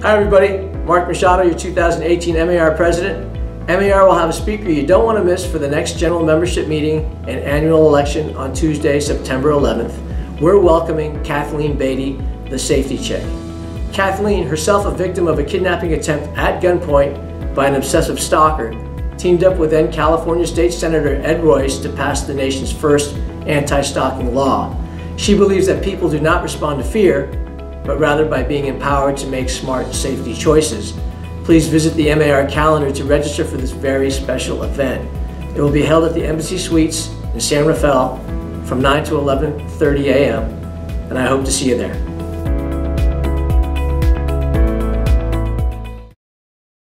Hi everybody, Mark Machado, your 2018 MAR President. MAR will have a speaker you don't want to miss for the next general membership meeting and annual election on Tuesday, September 11th. We're welcoming Kathleen Baty, the safety chick. Kathleen, herself a victim of a kidnapping attempt at gunpoint by an obsessive stalker, teamed up with then California State Senator Ed Royce to pass the nation's first anti-stalking law. She believes that people do not respond to fear, but rather by being empowered to make smart safety choices. Please visit the MAR calendar to register for this very special event. It will be held at the Embassy Suites in San Rafael from 9 to 11.30 a.m. and I hope to see you there.